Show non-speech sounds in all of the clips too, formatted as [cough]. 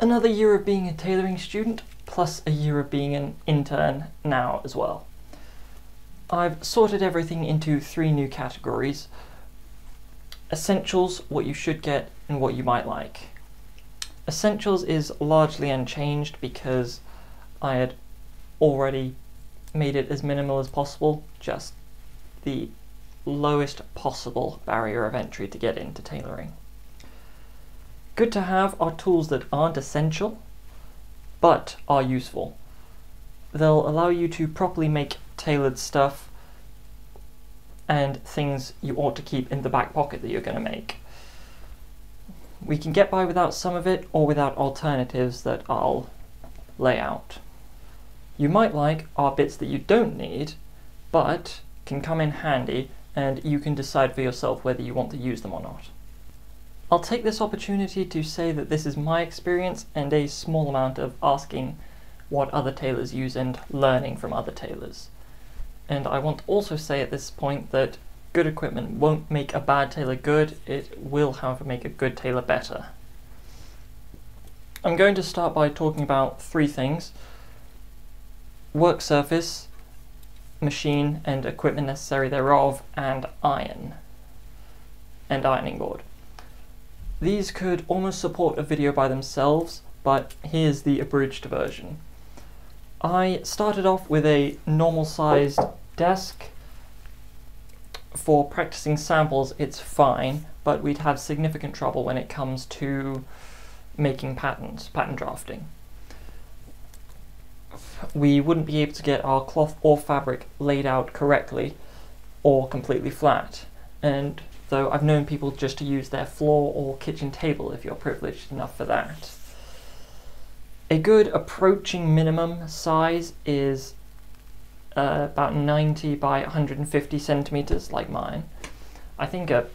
another year of being a tailoring student, plus a year of being an intern now as well. I've sorted everything into three new categories Essentials, what you should get, and what you might like. Essentials is largely unchanged because I had already made it as minimal as possible, just the lowest possible barrier of entry to get into tailoring. Good to have are tools that aren't essential, but are useful. They'll allow you to properly make tailored stuff and things you ought to keep in the back pocket that you're going to make. We can get by without some of it or without alternatives that I'll lay out. You might like are bits that you don't need, but can come in handy and you can decide for yourself whether you want to use them or not. I'll take this opportunity to say that this is my experience and a small amount of asking what other tailors use and learning from other tailors. And I want to also say at this point that good equipment won't make a bad tailor good, it will however make a good tailor better. I'm going to start by talking about three things. Work surface, machine and equipment necessary thereof, and iron, and ironing board. These could almost support a video by themselves, but here's the abridged version. I started off with a normal sized desk. For practicing samples, it's fine, but we'd have significant trouble when it comes to making patterns, pattern drafting. We wouldn't be able to get our cloth or fabric laid out correctly or completely flat. And though I've known people just to use their floor or kitchen table if you're privileged enough for that. A good approaching minimum size is uh, about 90 by 150 centimeters, like mine. I think a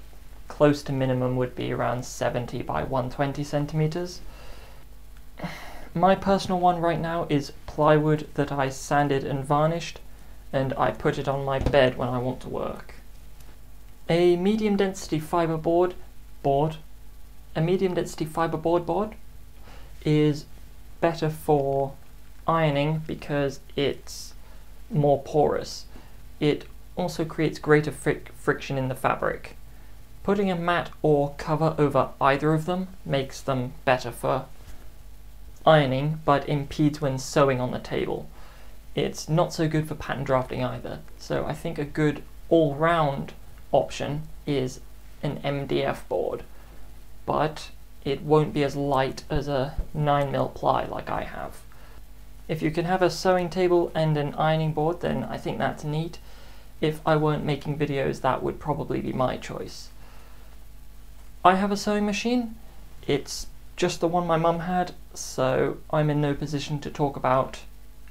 close to minimum would be around 70 by 120 centimeters. My personal one right now is plywood that I sanded and varnished, and I put it on my bed when I want to work. A medium density fiber board, board a medium density fiberboard board is better for ironing because it's more porous. It also creates greater fric friction in the fabric. Putting a mat or cover over either of them makes them better for ironing, but impedes when sewing on the table. It's not so good for pattern drafting either, so I think a good all-round option is an MDF board, but it won't be as light as a 9mm ply like I have. If you can have a sewing table and an ironing board, then I think that's neat. If I weren't making videos, that would probably be my choice. I have a sewing machine. It's just the one my mum had, so I'm in no position to talk about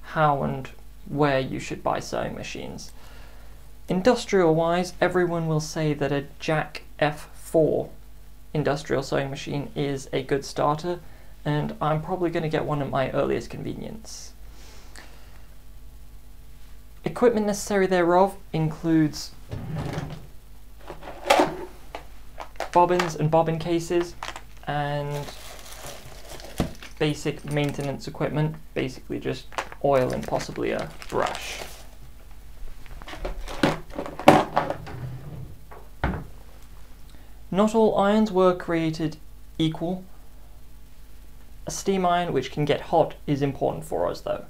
how and where you should buy sewing machines. Industrial wise, everyone will say that a Jack F4 industrial sewing machine is a good starter, and I'm probably going to get one at my earliest convenience. Equipment necessary thereof includes bobbins and bobbin cases and basic maintenance equipment, basically just oil and possibly a brush. Not all irons were created equal. A steam iron which can get hot is important for us though.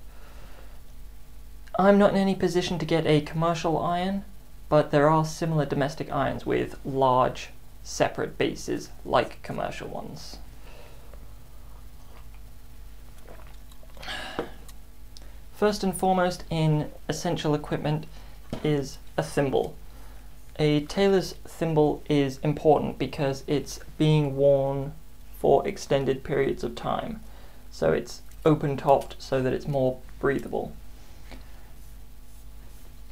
I'm not in any position to get a commercial iron, but there are similar domestic irons with large separate bases like commercial ones. First and foremost in essential equipment is a thimble. A tailor's thimble is important because it's being worn for extended periods of time. So it's open topped so that it's more breathable.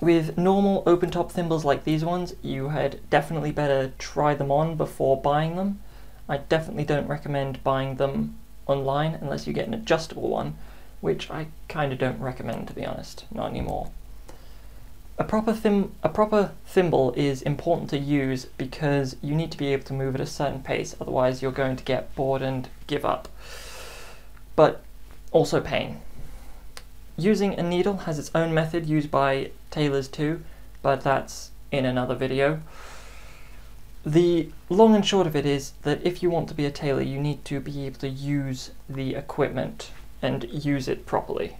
With normal open top thimbles like these ones, you had definitely better try them on before buying them. I definitely don't recommend buying them online unless you get an adjustable one, which I kind of don't recommend to be honest, not anymore. A proper, thim a proper thimble is important to use because you need to be able to move at a certain pace, otherwise you're going to get bored and give up. but also pain. Using a needle has its own method used by tailors too, but that's in another video. The long and short of it is that if you want to be a tailor, you need to be able to use the equipment and use it properly.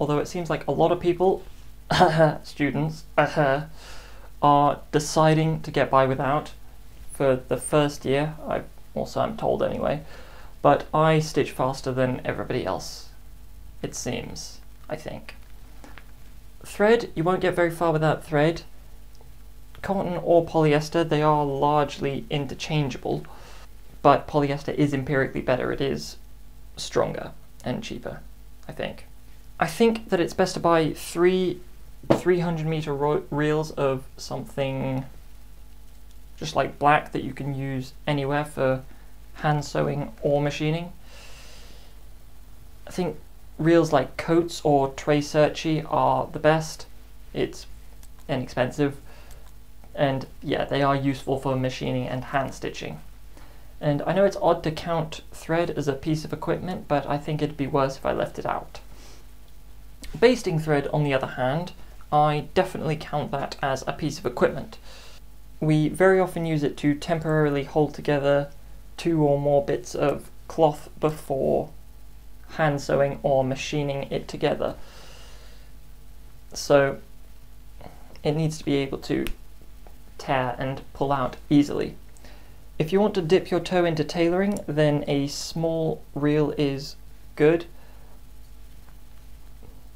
Although it seems like a lot of people, Uh-huh. students, uh-huh, are deciding to get by without for the first year, I also I'm told anyway, but I stitch faster than everybody else, it seems, I think. Thread, you won't get very far without thread. Cotton or polyester, they are largely interchangeable, but polyester is empirically better. It is stronger and cheaper, I think. I think that it's best to buy three 300 meter reels of something just like black that you can use anywhere for hand sewing or machining. I think reels like Coats or Tre Cerchi are the best. It's inexpensive and yeah, they are useful for machining and hand stitching. And I know it's odd to count thread as a piece of equipment, but I think it'd be worse if I left it out. Basting thread, on the other hand, I definitely count that as a piece of equipment. We very often use it to temporarily hold together two or more bits of cloth before hand sewing or machining it together. So it needs to be able to tear and pull out easily. If you want to dip your toe into tailoring, then a small reel is good.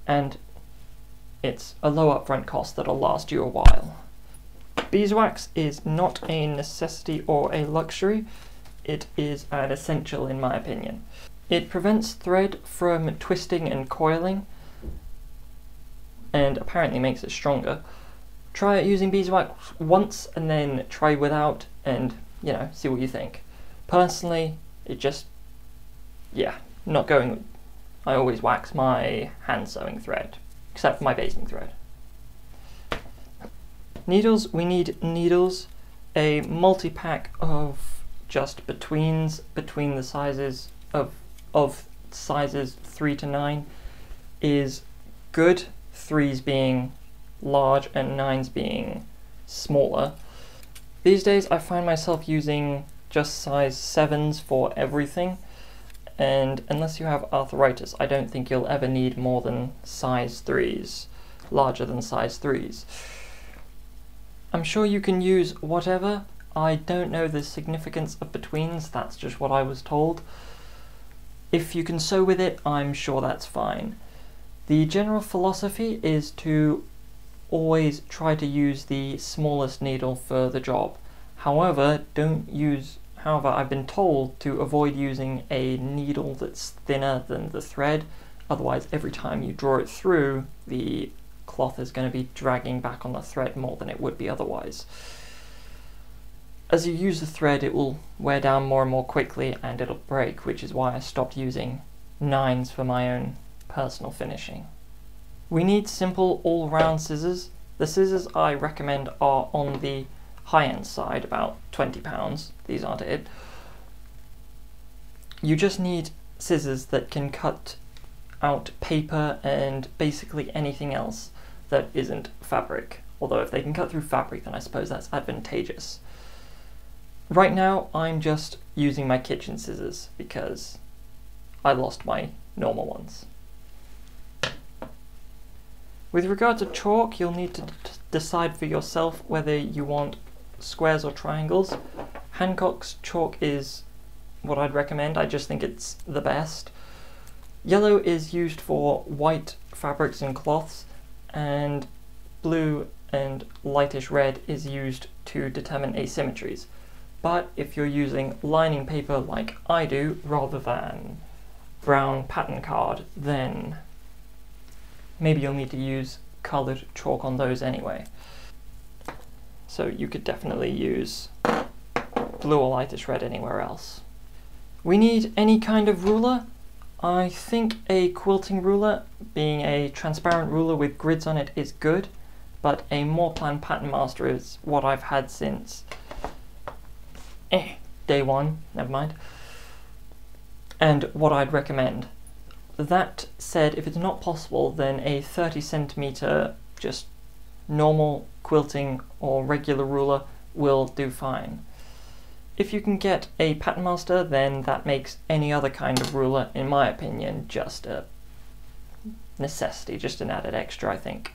And it's a low upfront cost that'll last you a while. Beeswax is not a necessity or a luxury, it is an essential in my opinion. It prevents thread from twisting and coiling, and apparently makes it stronger. Try using beeswax once and then try without and, you know, see what you think. Personally, it just, yeah, not going, I always wax my hand sewing thread except for my basting thread. Needles, we need needles, a multi-pack of just betweens between the sizes of, of sizes 3 to 9 is good, 3s being large and 9s being smaller. These days I find myself using just size 7s for everything and unless you have arthritis, I don't think you'll ever need more than size 3s, larger than size 3s. I'm sure you can use whatever, I don't know the significance of betweens, that's just what I was told. If you can sew with it, I'm sure that's fine. The general philosophy is to always try to use the smallest needle for the job. However, don't use However, I've been told to avoid using a needle that's thinner than the thread, otherwise every time you draw it through, the cloth is going to be dragging back on the thread more than it would be otherwise. As you use the thread, it will wear down more and more quickly and it'll break, which is why I stopped using nines for my own personal finishing. We need simple all-round scissors. The scissors I recommend are on the high-end side, about £20. These aren't it. You just need scissors that can cut out paper and basically anything else that isn't fabric. Although if they can cut through fabric, then I suppose that's advantageous. Right now, I'm just using my kitchen scissors because I lost my normal ones. With regard to chalk, you'll need to decide for yourself whether you want squares or triangles. Hancock's chalk is what I'd recommend, I just think it's the best. Yellow is used for white fabrics and cloths, and blue and lightish red is used to determine asymmetries. But if you're using lining paper like I do, rather than brown pattern card, then maybe you'll need to use coloured chalk on those anyway. So you could definitely use blue or lightish red anywhere else. We need any kind of ruler. I think a quilting ruler, being a transparent ruler with grids on it, is good, but a Morplan Pattern Master is what I've had since eh, day one, never mind. and what I'd recommend. That said, if it's not possible, then a 30 centimeter just normal quilting or regular ruler will do fine. If you can get a pattern master, then that makes any other kind of ruler, in my opinion, just a necessity, just an added extra, I think.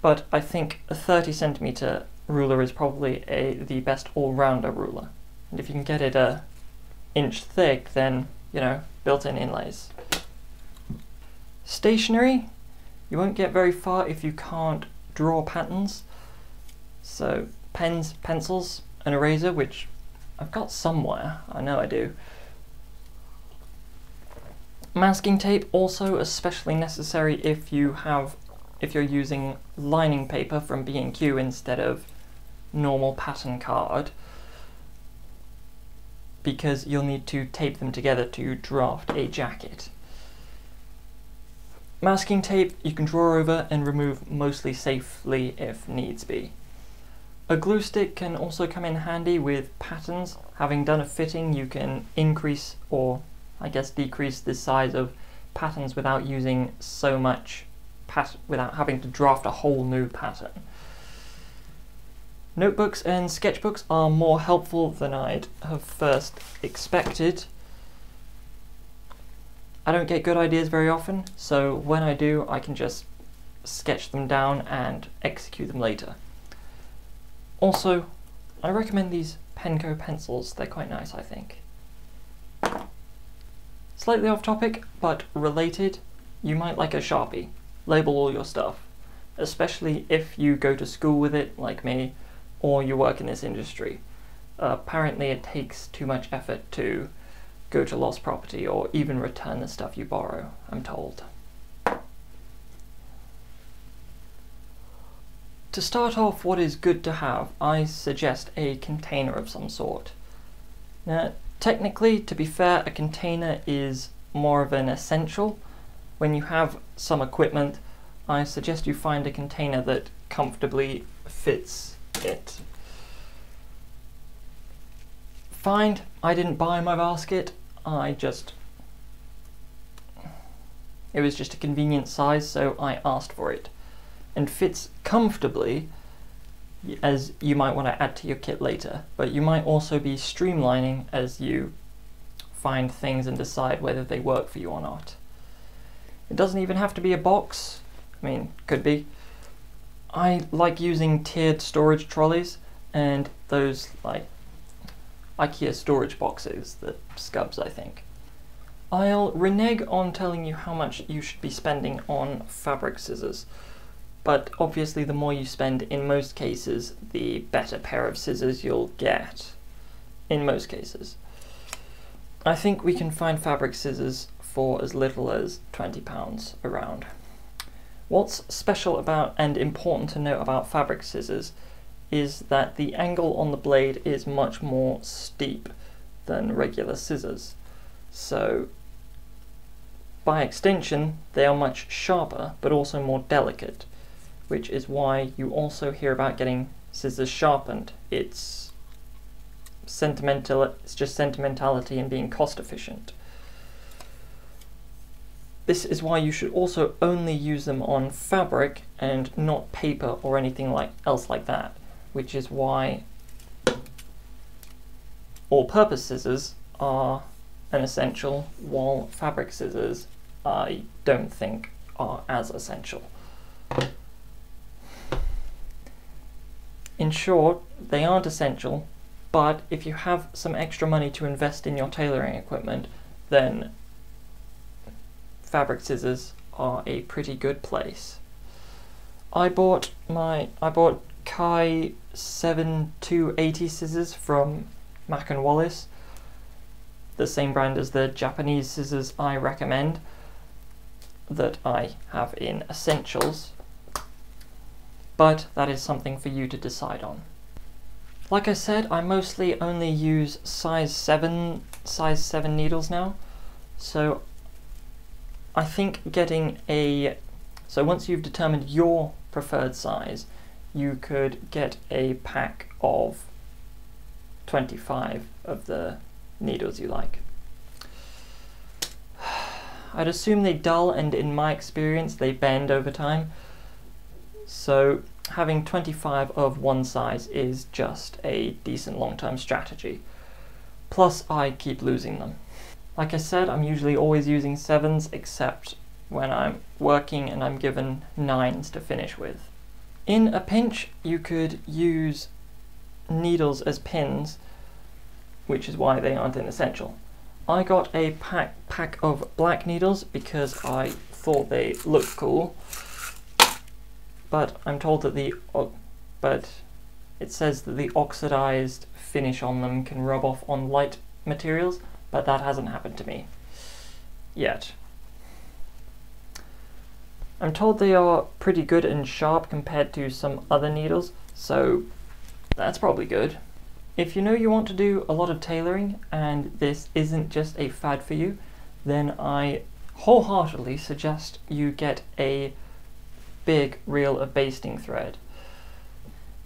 But I think a 30 centimeter ruler is probably a the best all-rounder ruler. And if you can get it a inch thick, then, you know, built-in inlays. Stationery, you won't get very far if you can't draw patterns. So pens, pencils, an eraser, which I've got somewhere, I know I do. Masking tape also especially necessary if you have if you're using lining paper from B&Q instead of normal pattern card because you'll need to tape them together to draft a jacket. Masking tape you can draw over and remove mostly safely if needs be. A glue stick can also come in handy with patterns. Having done a fitting you can increase or I guess decrease the size of patterns without using so much pat without having to draft a whole new pattern. Notebooks and sketchbooks are more helpful than I'd have first expected. I don't get good ideas very often, so when I do, I can just sketch them down and execute them later. Also, I recommend these Penco pencils, they're quite nice I think. Slightly off topic, but related, you might like a Sharpie. Label all your stuff, especially if you go to school with it, like me, or you work in this industry. Apparently it takes too much effort to go to lost property or even return the stuff you borrow, I'm told. To start off what is good to have, I suggest a container of some sort. Now, technically, to be fair, a container is more of an essential. When you have some equipment, I suggest you find a container that comfortably fits it. Find I didn't buy my basket, I just... It was just a convenient size, so I asked for it and fits comfortably as you might want to add to your kit later, but you might also be streamlining as you find things and decide whether they work for you or not. It doesn't even have to be a box, I mean, could be. I like using tiered storage trolleys and those like IKEA storage boxes, the SKUBBs I think. I'll renege on telling you how much you should be spending on fabric scissors but obviously the more you spend in most cases, the better pair of scissors you'll get, in most cases. I think we can find fabric scissors for as little as £20 around. What's special about and important to note about fabric scissors is that the angle on the blade is much more steep than regular scissors. So by extension, they are much sharper, but also more delicate which is why you also hear about getting scissors sharpened. It's sentimental, it's just sentimentality and being cost efficient. This is why you should also only use them on fabric and not paper or anything like else like that, which is why all-purpose scissors are an essential, while fabric scissors I don't think are as essential. In short, they aren't essential, but if you have some extra money to invest in your tailoring equipment, then fabric scissors are a pretty good place. I bought my I bought Kai 7280 scissors from Mac and Wallis, the same brand as the Japanese scissors I recommend that I have in Essentials. But that is something for you to decide on. Like I said, I mostly only use size 7, size 7 needles now, so I think getting a... So once you've determined your preferred size, you could get a pack of 25 of the needles you like. [sighs] I'd assume they dull, and in my experience, they bend over time. So having 25 of one size is just a decent long-term strategy. Plus, I keep losing them. Like I said, I'm usually always using sevens, except when I'm working and I'm given nines to finish with. In a pinch, you could use needles as pins, which is why they aren't an essential. I got a pack, pack of black needles because I thought they looked cool, but I'm told that the but it says that the oxidized finish on them can rub off on light materials, but that hasn't happened to me yet. I'm told they are pretty good and sharp compared to some other needles, so that's probably good. If you know you want to do a lot of tailoring and this isn't just a fad for you, then I wholeheartedly suggest you get a big reel of basting thread.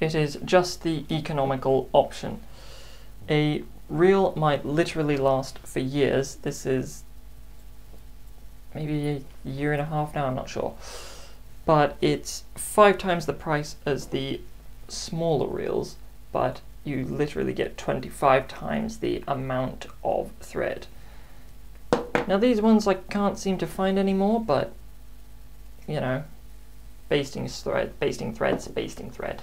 It is just the economical option. A reel might literally last for years. This is maybe a year and a half now, I'm not sure. But it's five times the price as the smaller reels, but you literally get 25 times the amount of thread. Now these ones I can't seem to find anymore, but you know, basting thread, basting threads, basting thread.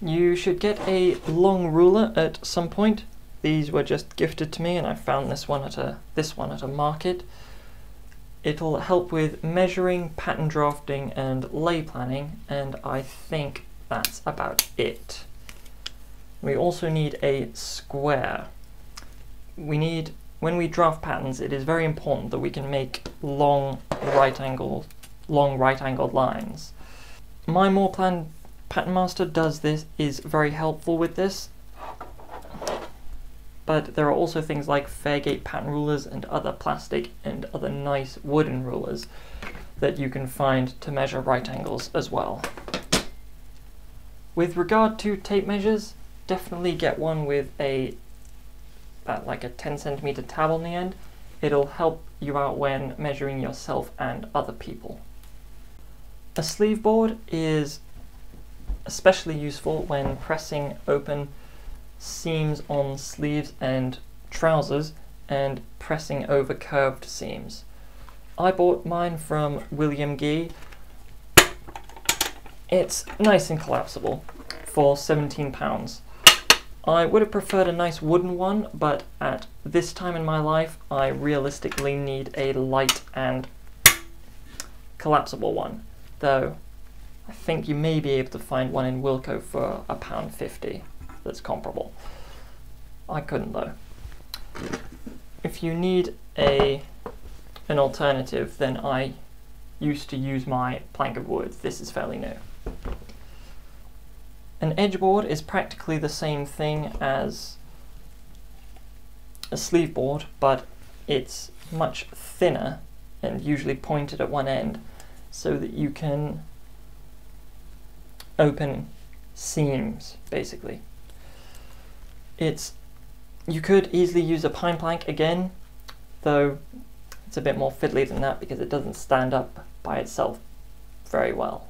You should get a long ruler at some point. These were just gifted to me and I found this one at a this one at a market. It'll help with measuring, pattern drafting and lay planning and I think that's about it. We also need a square. We need, when we draft patterns, it is very important that we can make long right angle, long right angled lines. My Morplan Pattern Master does this, is very helpful with this. But there are also things like Fairgate pattern rulers and other plastic and other nice wooden rulers that you can find to measure right angles as well. With regard to tape measures, definitely get one with a uh, like a 10 centimeter tab on the end. It'll help you out when measuring yourself and other people. A sleeve board is especially useful when pressing open seams on sleeves and trousers and pressing over curved seams. I bought mine from William Gee. It's nice and collapsible for £17. I would have preferred a nice wooden one, but at this time in my life, I realistically need a light and collapsible one. Though, I think you may be able to find one in Wilko for a pound fifty that's comparable. I couldn't though. If you need a an alternative, then I used to use my plank of wood. This is fairly new. An edge board is practically the same thing as a sleeve board, but it's much thinner and usually pointed at one end so that you can open seams basically. It's you could easily use a pine plank again, though it's a bit more fiddly than that because it doesn't stand up by itself very well.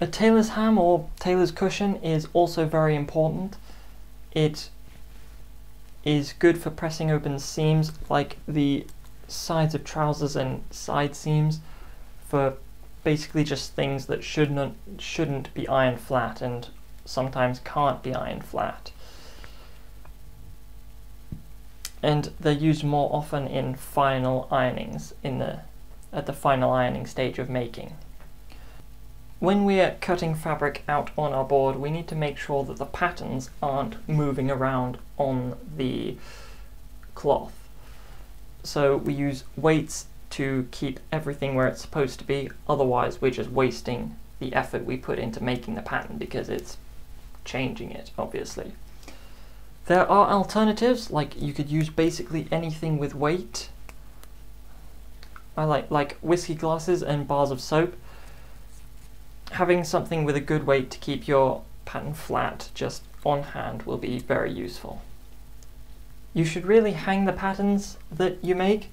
A tailor's ham or tailor's cushion is also very important. It is good for pressing open seams like the sides of trousers and side seams for basically just things that shouldn't shouldn't be iron flat and sometimes can't be ironed flat. And they're used more often in final ironings in the at the final ironing stage of making. When we're cutting fabric out on our board, we need to make sure that the patterns aren't moving around on the cloth. So we use weights to keep everything where it's supposed to be, otherwise we're just wasting the effort we put into making the pattern because it's changing it, obviously. There are alternatives, like you could use basically anything with weight. I like like whiskey glasses and bars of soap having something with a good weight to keep your pattern flat just on hand will be very useful. You should really hang the patterns that you make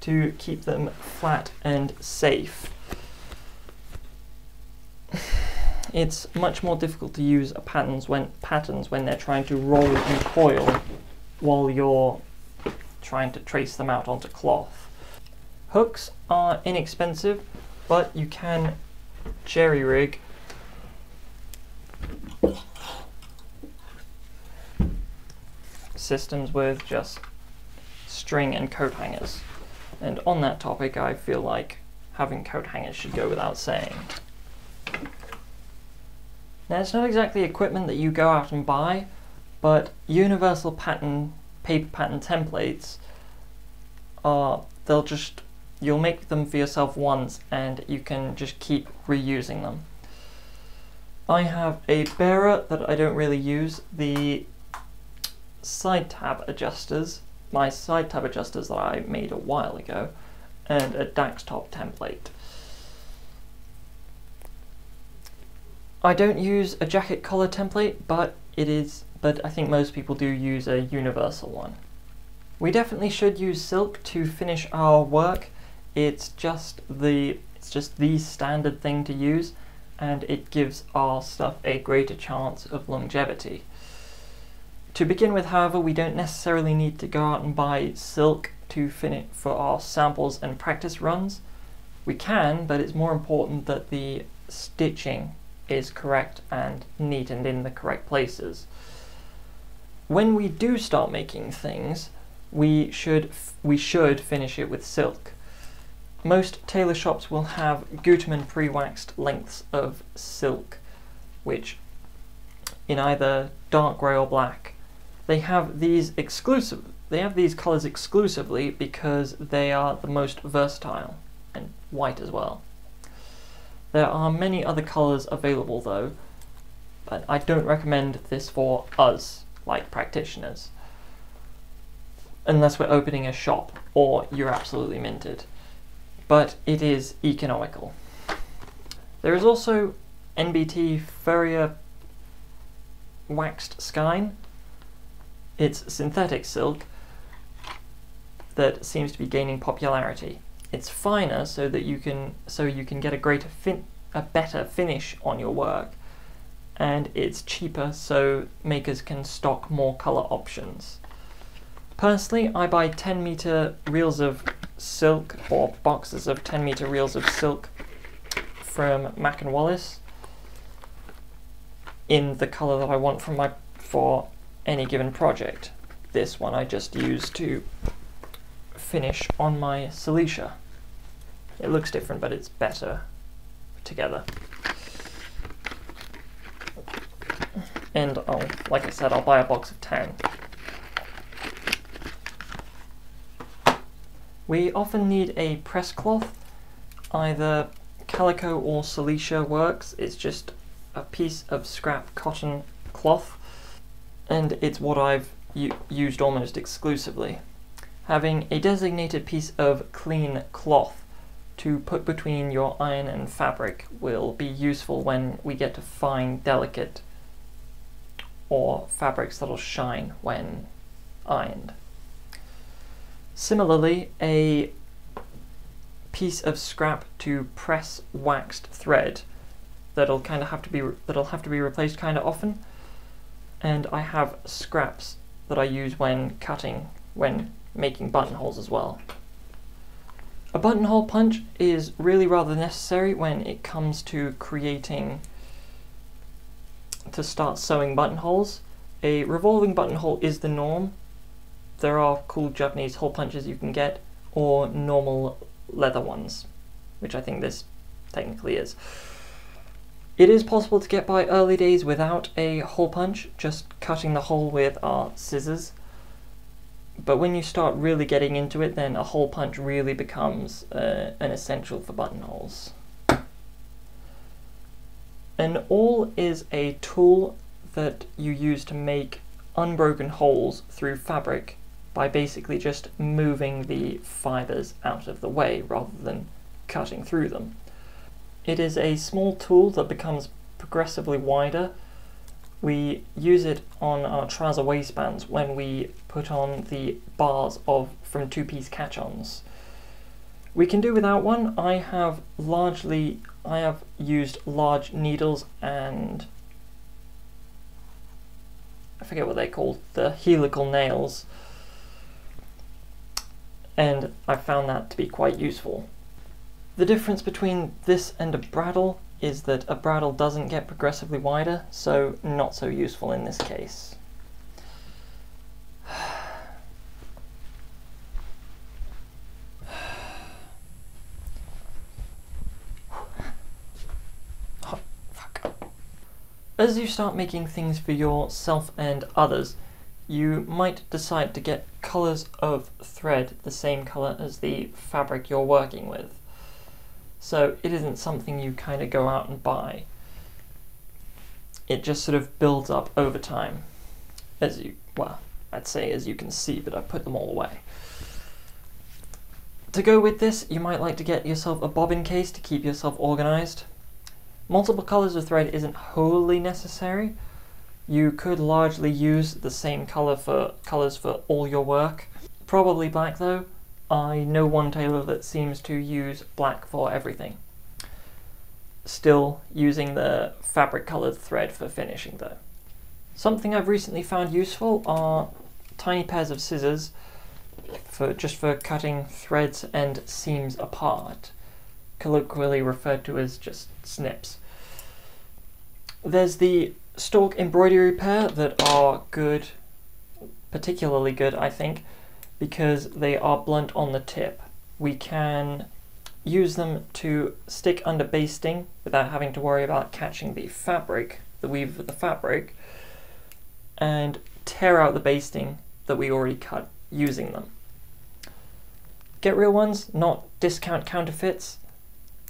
to keep them flat and safe. It's much more difficult to use patterns when patterns when they're trying to roll and coil while you're trying to trace them out onto cloth. Hooks are inexpensive, but you can jerry rig systems with just string and coat hangers. And on that topic, I feel like having coat hangers should go without saying. Now, it's not exactly equipment that you go out and buy, but universal pattern paper pattern templates are they'll just you'll make them for yourself once and you can just keep reusing them. I have a bearer that I don't really use, the side tab adjusters, my side tab adjusters that I made a while ago, and a DAKS top template. I don't use a jacket collar template, but it is but I think most people do use a universal one. We definitely should use silk to finish our work. It's just the it's just the standard thing to use and it gives our stuff a greater chance of longevity. To begin with, however, we don't necessarily need to go out and buy silk to finish for our samples and practice runs. We can, but it's more important that the stitching is correct and neat and in the correct places. When we do start making things, we should we should finish it with silk. Most tailor shops will have Gutermann pre-waxed lengths of silk, which in either dark grey or black. They have these exclusive they have these colours exclusively because they are the most versatile, and white as well. There are many other colours available though, but I don't recommend this for us, like practitioners. Unless we're opening a shop, or you're absolutely minted. But it is economical. There is also NBT Furrier Waxed Skein. It's synthetic silk that seems to be gaining popularity. It's finer so that you can so you can get a greater fin a better finish on your work and it's cheaper so makers can stock more color options. Personally, I buy 10 meter reels of silk or boxes of 10 meter reels of silk from Mac and Wallis in the color that I want from my for any given project. This one I just used to finish on my silesia. It looks different, but it's better together. And I'll, like I said, I'll buy a box of 10. We often need a press cloth, either calico or silesia works. It's just a piece of scrap cotton cloth, and it's what I've used almost exclusively. Having a designated piece of clean cloth to put between your iron and fabric will be useful when we get to fine, delicate, or fabrics that'll shine when ironed. Similarly, a piece of scrap to press waxed thread that'll kind of have to be that'll have to be replaced kind of often and I have scraps that I use when cutting when making buttonholes as well. A buttonhole punch is really rather necessary when it comes to creating to start sewing buttonholes. A revolving buttonhole is the norm. There are cool Japanese hole punches you can get, or normal leather ones, which I think this technically is. It is possible to get by early days without a hole punch, just cutting the hole with our scissors but when you start really getting into it, then a hole punch really becomes uh, an essential for buttonholes. An awl is a tool that you use to make unbroken holes through fabric by basically just moving the fibers out of the way rather than cutting through them. It is a small tool that becomes progressively wider we use it on our trouser waistbands when we put on the bars of from two-piece catch-ons. We can do without one. I have largely, I have used large needles and I forget what they called the helical nails and I found that to be quite useful. The difference between this and a bradawl is that a bradawl doesn't get progressively wider, so not so useful in this case. [sighs] Oh, as you start making things for yourself and others, you might decide to get colors of thread the same color as the fabric you're working with. So it isn't something you kind of go out and buy. It just sort of builds up over time. As you, well, I'd say as you can see, but I've put them all away. To go with this, you might like to get yourself a bobbin case to keep yourself organized. Multiple colors of thread isn't wholly necessary, you could largely use the same color for colors for all your work. Probably black though. I know one tailor that seems to use black for everything. Still using the fabric colored thread for finishing though. Something I've recently found useful are tiny pairs of scissors for just for cutting threads and seams apart, colloquially referred to as just snips. There's the Stork embroidery pair that are good, particularly good I think, because they are blunt on the tip. We can use them to stick under basting without having to worry about catching the fabric, the weave of the fabric, and tear out the basting that we already cut using them. Get real ones, not discount counterfeits,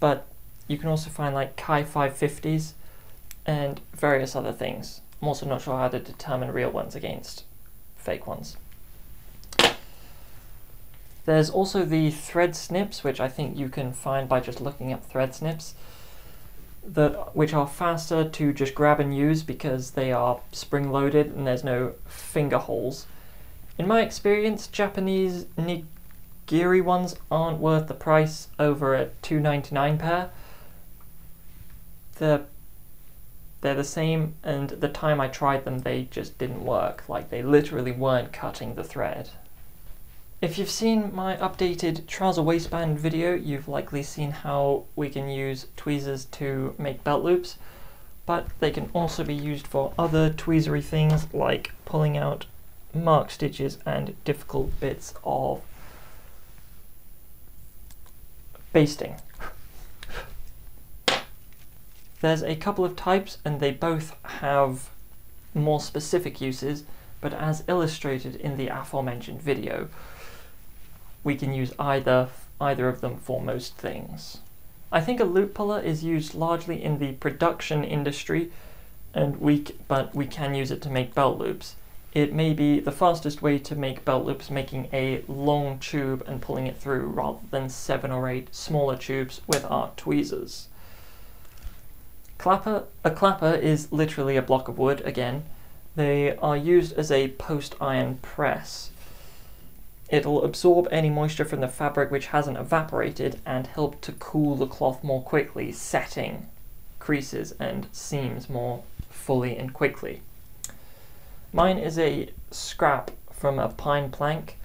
but you can also find like Kai 550s and various other things. I'm also not sure how to determine real ones against fake ones. There's also the thread snips, which I think you can find by just looking up thread snips, that which are faster to just grab and use because they are spring-loaded and there's no finger holes. In my experience, Japanese nigiri ones aren't worth the price over a 2.99 pair. The they're the same, and the time I tried them, they just didn't work. Like, they literally weren't cutting the thread. If you've seen my updated trouser waistband video, you've likely seen how we can use tweezers to make belt loops, but they can also be used for other tweezery things like pulling out mark stitches and difficult bits of basting. There's a couple of types and they both have more specific uses, but as illustrated in the aforementioned video, we can use either, either of them for most things. I think a loop puller is used largely in the production industry, and we but we can use it to make belt loops. It may be the fastest way to make belt loops making a long tube and pulling it through rather than seven or eight smaller tubes with our tweezers. Clapper, a clapper is literally a block of wood again. They are used as a post iron press. It'll absorb any moisture from the fabric which hasn't evaporated and help to cool the cloth more quickly, setting creases and seams more fully and quickly. Mine is a scrap from a pine plank.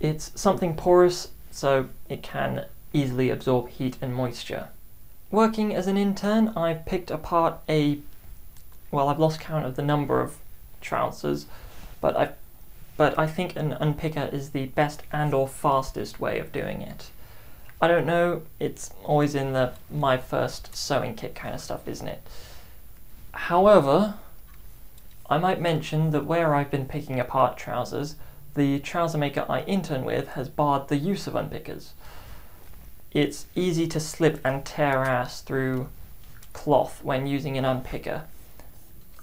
It's something porous, so it can easily absorb heat and moisture. Working as an intern, I've picked apart a, well, I've lost count of the number of trousers, but I, but I think an unpicker is the best and or fastest way of doing it. I don't know, it's always in the my first sewing kit kind of stuff, isn't it? However, I might mention that where I've been picking apart trousers, the trouser maker I intern with has barred the use of unpickers it's easy to slip and tear ass through cloth when using an unpicker.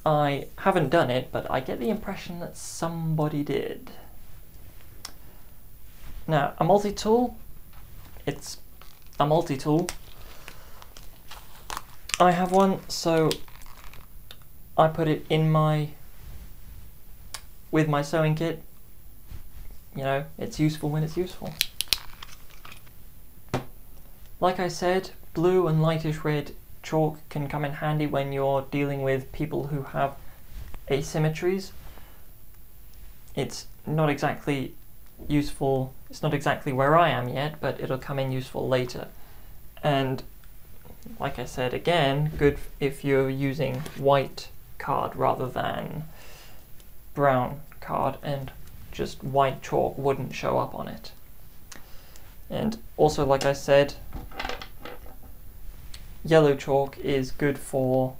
I haven't done it, but I get the impression that somebody did. Now, a multi-tool, it's a multi-tool. I have one, so I put it in my with my sewing kit. You know, it's useful when it's useful. Like I said, blue and lightish red chalk can come in handy when you're dealing with people who have asymmetries. It's not exactly useful, it's not exactly where I am yet, but it'll come in useful later. And like I said again, good if you're using white card rather than brown card and just white chalk wouldn't show up on it. And also, like I said, yellow chalk is good for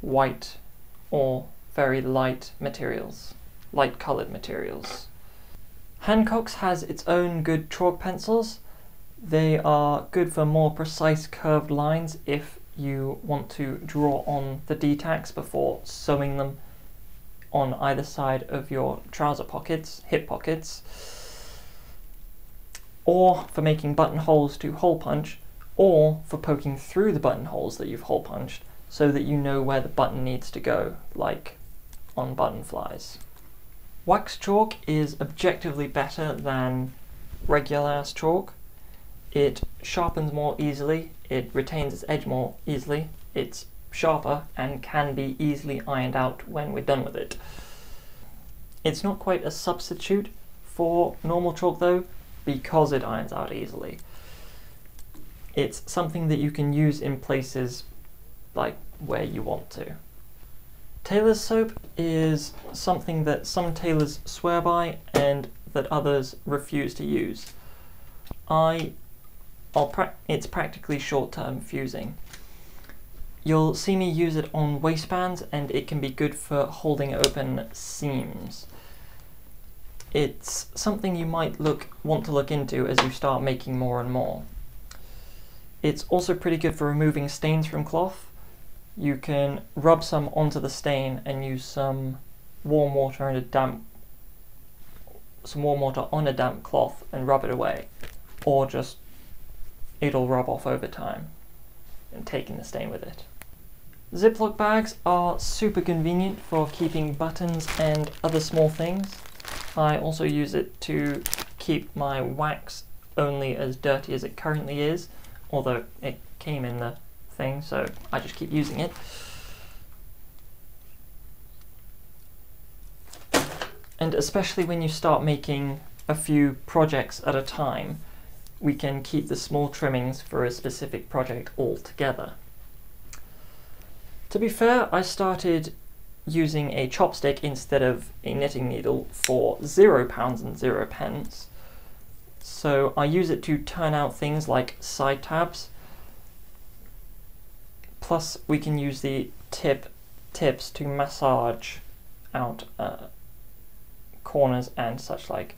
white or very light materials, light coloured materials. Hancock's has its own good chalk pencils. They are good for more precise curved lines if you want to draw on the D-tacks before sewing them on either side of your trouser pockets, hip pockets, or for making buttonholes to hole punch, or for poking through the buttonholes that you've hole punched so that you know where the button needs to go, like on button flies. Wax chalk is objectively better than regular ass chalk. It sharpens more easily, it retains its edge more easily, it's sharper and can be easily ironed out when we're done with it. It's not quite a substitute for normal chalk though, because it irons out easily. It's something that you can use in places like where you want to. Tailor's soap is something that some tailors swear by and that others refuse to use. I, pra it's practically short-term fusing. You'll see me use it on waistbands and it can be good for holding open seams. It's something you might look want to look into as you start making more and more. It's also pretty good for removing stains from cloth you can rub some onto the stain and use some warm water and a damp some warm water on a damp cloth and rub it away or just it'll rub off over time and taking the stain with it. Ziploc bags are super convenient for keeping buttons and other small things. I also use it to keep my wax only as dirty as it currently is, although it came in the thing, so I just keep using it. And especially when you start making a few projects at a time, we can keep the small trimmings for a specific project all together. To be fair, I started using a chopstick instead of a knitting needle for zero pounds and zero pence. So I use it to turn out things like side tabs Plus, we can use the tip tips to massage out uh, corners and such like.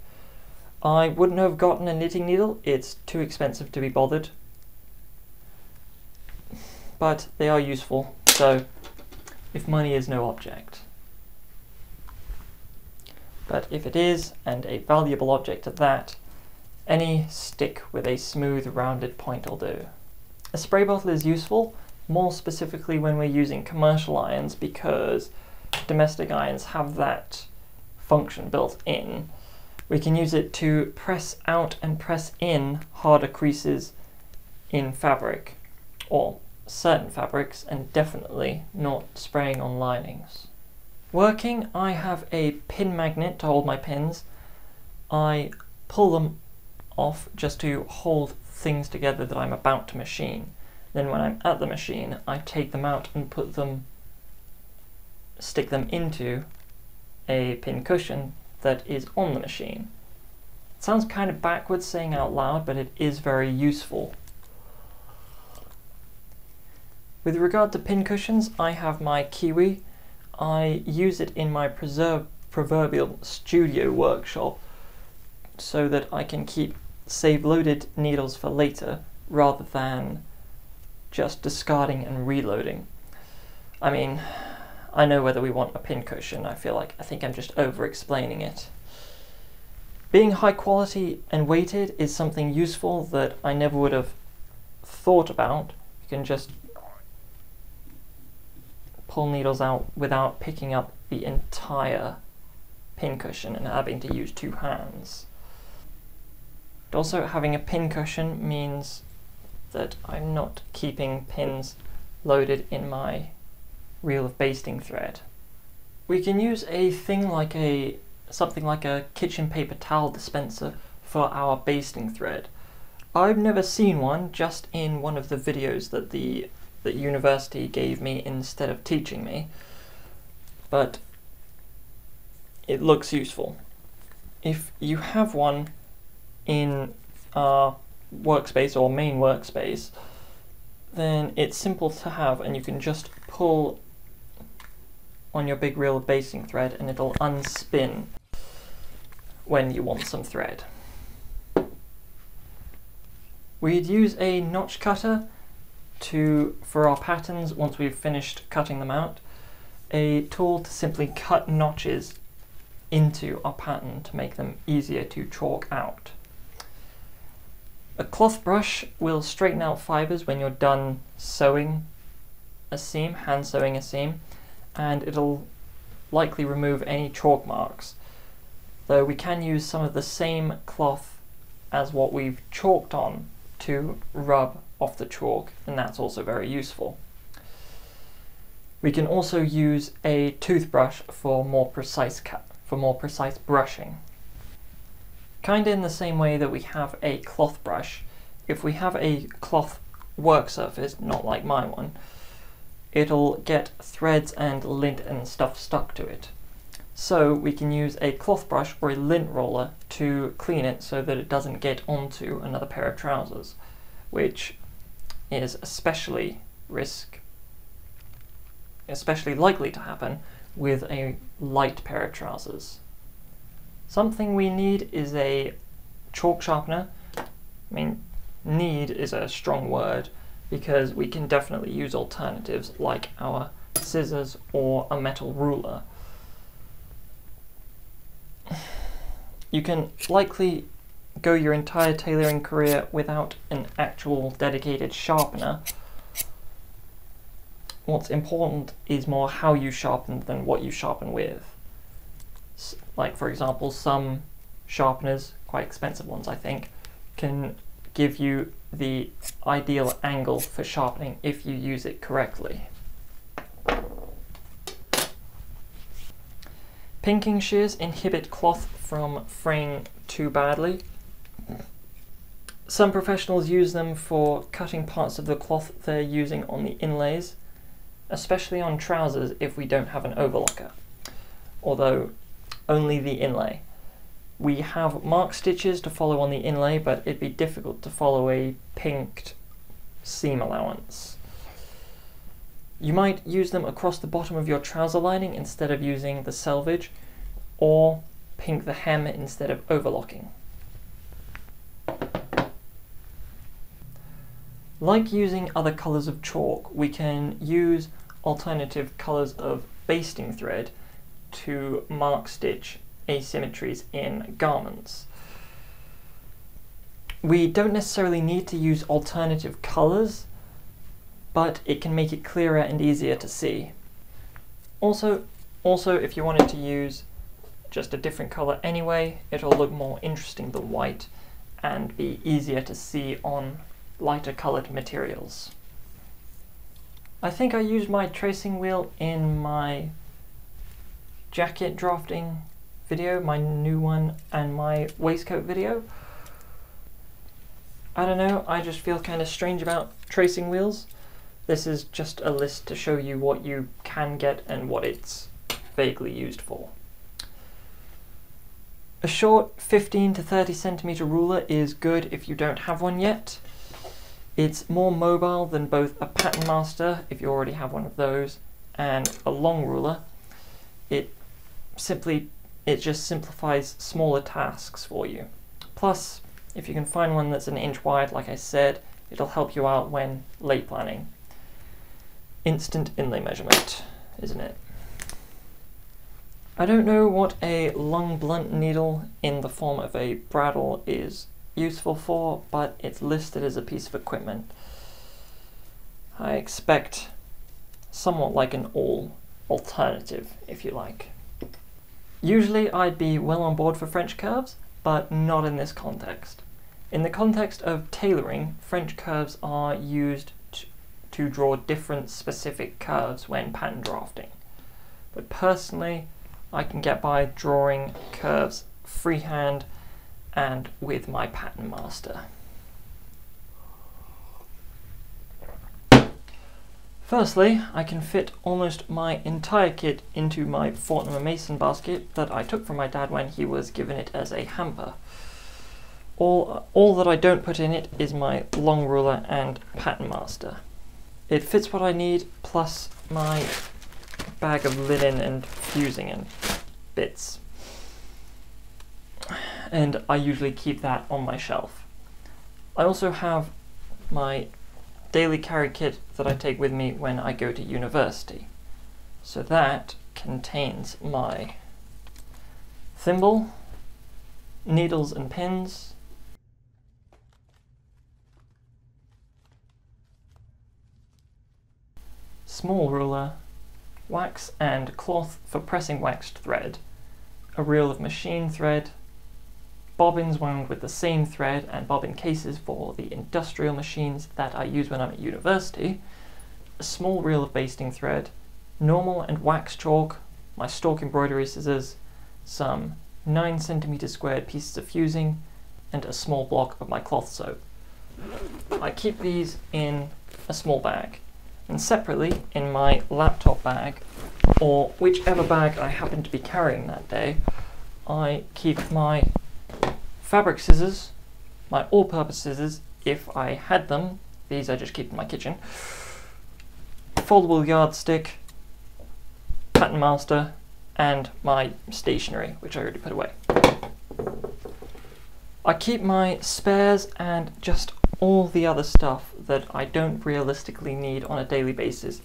I wouldn't have gotten a knitting needle, it's too expensive to be bothered. But they are useful, so if money is no object. But if it is, and a valuable object at that, any stick with a smooth rounded point will do. A spray bottle is useful, more specifically when we're using commercial irons because domestic irons have that function built in. We can use it to press out and press in harder creases in fabric, or certain fabrics, and definitely not spraying on linings. Working, I have a pin magnet to hold my pins. I pull them off just to hold things together that I'm about to machine. Then when I'm at the machine, I take them out and put them, stick them into a pin cushion that is on the machine. It sounds kind of backwards saying out loud, but it is very useful. With regard to pin cushions, I have my Kiwi. I use it in my preserve, proverbial studio workshop so that I can keep save loaded needles for later rather than just discarding and reloading. I mean, I know whether we want a pincushion, I feel like I think I'm just over explaining it. Being high quality and weighted is something useful that I never would have thought about. You can just pull needles out without picking up the entire pincushion and having to use two hands. But also having a pincushion means that I'm not keeping pins loaded in my reel of basting thread. We can use a thing like a something like a kitchen paper towel dispenser for our basting thread. I've never seen one, just in one of the videos that the that university gave me instead of teaching me, but it looks useful. If you have one in our workspace or main workspace, then it's simple to have and you can just pull on your big reel of basting thread and it'll unspin when you want some thread. We'd use a notch cutter to for our patterns once we've finished cutting them out. A tool to simply cut notches into our pattern to make them easier to chalk out. A cloth brush will straighten out fibres when you're done sewing a seam, hand sewing a seam, and it'll likely remove any chalk marks. Though we can use some of the same cloth as what we've chalked on to rub off the chalk, and that's also very useful. We can also use a toothbrush for more precise cut, for more precise brushing. Kind of in the same way that we have a cloth brush, if we have a cloth work surface, not like my one, it'll get threads and lint and stuff stuck to it. So we can use a cloth brush or a lint roller to clean it so that it doesn't get onto another pair of trousers, which is especially risk, especially likely to happen with a light pair of trousers. Something we need is a chalk sharpener. I mean, need is a strong word because we can definitely use alternatives like our scissors or a metal ruler. You can likely go your entire tailoring career without an actual dedicated sharpener. What's important is more how you sharpen than what you sharpen with. Like, for example, some sharpeners, quite expensive ones I think, can give you the ideal angle for sharpening if you use it correctly. Pinking shears inhibit cloth from fraying too badly. Some professionals use them for cutting parts of the cloth they're using on the inlays, especially on trousers if we don't have an overlocker, although only the inlay. We have mark stitches to follow on the inlay, but it'd be difficult to follow a pinked seam allowance. You might use them across the bottom of your trouser lining instead of using the selvage, or pink the hem instead of overlocking. Like using other colours of chalk, we can use alternative colours of basting thread to mark stitch asymmetries in garments. We don't necessarily need to use alternative colours, but it can make it clearer and easier to see. Also, also if you wanted to use just a different colour anyway, it'll look more interesting than white and be easier to see on lighter coloured materials. I think I used my tracing wheel in my jacket drafting video, my new one, and my waistcoat video. I don't know, I just feel kind of strange about tracing wheels. This is just a list to show you what you can get and what it's vaguely used for. A short 15 to 30 centimeter ruler is good if you don't have one yet. It's more mobile than both a pattern master, if you already have one of those, and a long ruler. It simply it just simplifies smaller tasks for you. Plus, if you can find one that's an inch wide, like I said, it'll help you out when lay planning. Instant inlay measurement, isn't it? I don't know what a long blunt needle in the form of a bradawl is useful for, but it's listed as a piece of equipment. I expect somewhat like an awl alternative, if you like. Usually I'd be well on board for French curves, but not in this context. In the context of tailoring, French curves are used to draw different specific curves when pattern drafting. But personally, I can get by drawing curves freehand and with my pattern master. Firstly, I can fit almost my entire kit into my Fortnum & Mason basket that I took from my dad when he was given it as a hamper. All, all that I don't put in it is my long ruler and pattern master. It fits what I need, plus my bag of linen and fusing and bits. And I usually keep that on my shelf. I also have my daily carry kit that I take with me when I go to university. So that contains my thimble, needles and pins, small ruler, wax and cloth for pressing waxed thread, a reel of machine thread, bobbins wound with the same thread and bobbin cases for the industrial machines that I use when I'm at university, a small reel of basting thread, normal and wax chalk, my stork embroidery scissors, some 9 centimeter squared pieces of fusing, and a small block of my cloth soap. I keep these in a small bag and separately in my laptop bag or whichever bag I happen to be carrying that day, I keep my fabric scissors, my all-purpose scissors if I had them, these I just keep in my kitchen, foldable yardstick, pattern master, and my stationery, which I already put away. I keep my spares and just all the other stuff that I don't realistically need on a daily basis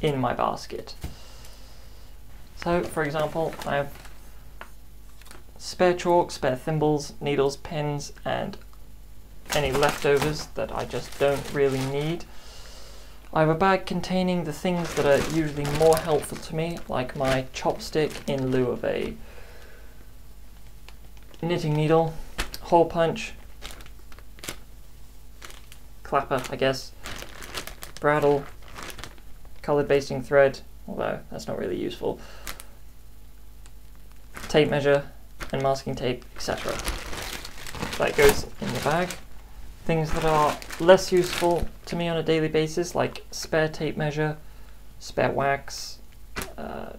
in my basket. So, for example, I have spare chalk, spare thimbles, needles, pins, and any leftovers that I just don't really need. I have a bag containing the things that are usually more helpful to me, like my chopstick in lieu of a knitting needle, hole punch, clapper, I guess, bradawl, coloured basting thread, although that's not really useful, tape measure, and masking tape, etc. That goes in the bag. Things that are less useful to me on a daily basis, like spare tape measure, spare wax, uh,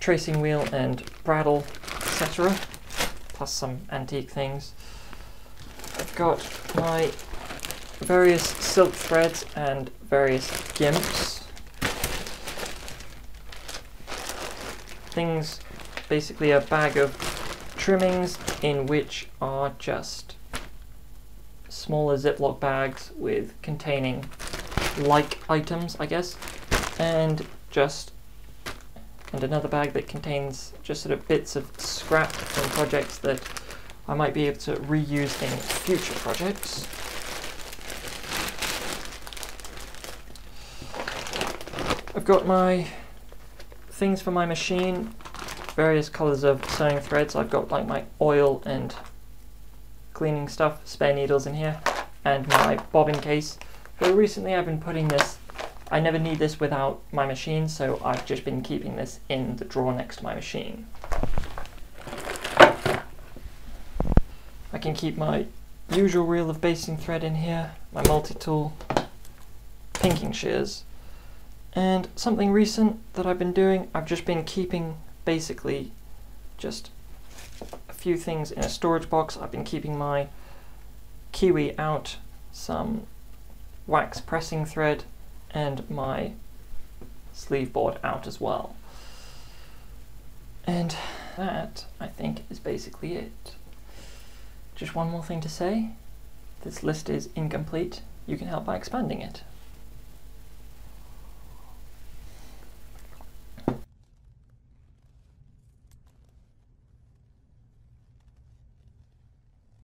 tracing wheel and bradawl, etc plus some antique things. I've got my various silk threads and various gimps. Things, basically a bag of trimmings in which are just smaller Ziploc bags with containing like items, I guess, and just and another bag that contains just sort of bits of scrap from projects that I might be able to reuse in future projects. I've got my things for my machine, various colours of sewing threads. I've got like my oil and cleaning stuff, spare needles in here, and my bobbin case. But recently I've been putting this I never need this without my machine, so I've just been keeping this in the drawer next to my machine. I can keep my usual reel of basting thread in here, my multi-tool, pinking shears, and something recent that I've been doing, I've just been keeping basically just a few things in a storage box. I've been keeping my kiwi out, some wax pressing thread, and my sleeve board out as well. And that, I think, is basically it. Just one more thing to say. This list is incomplete. You can help by expanding it.